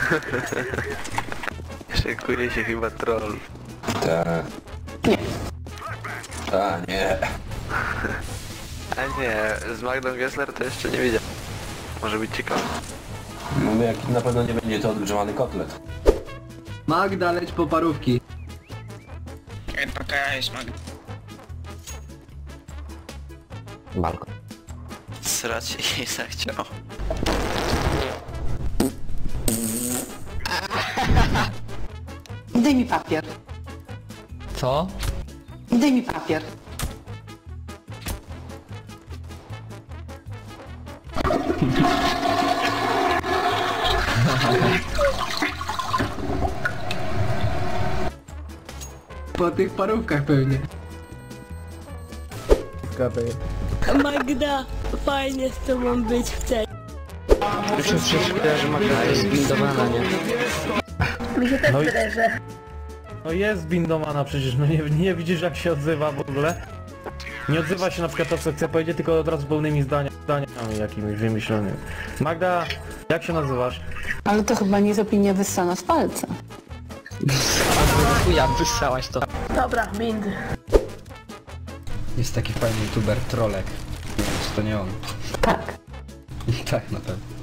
Szykuje się chyba troll. Tak. Nie. A nie. A nie, z Magdą Gessler to jeszcze nie widziałem. Może być ciekawe. No jak na pewno nie będzie to odgrzewany kotlet. Magda, leć po parówki. NPK jest mag... Balkon. Srać i zachciał. Daj mi papier. Co? Daj mi papier. Po tych parówkach pewnie. Magda, fajnie z tobą być chce. Już się przeczytałem, że Magda jest zbindowana, nie? Mi się też No i-. No jest bindomana przecież, no nie, nie widzisz jak się odzywa w ogóle? Nie odzywa się na przykład to co chce powiedzieć, tylko od razu pełnymi zdania, zdaniami jakimiś wymyślonymi. Magda, jak się nazywasz? Ale to chyba nie jest opinia wyssana z palca. Chuja, wyssałaś to. Dobra, bind. Jest taki fajny youtuber Trolek. Nie wiem, czy to nie on. Tak. tak, na pewno.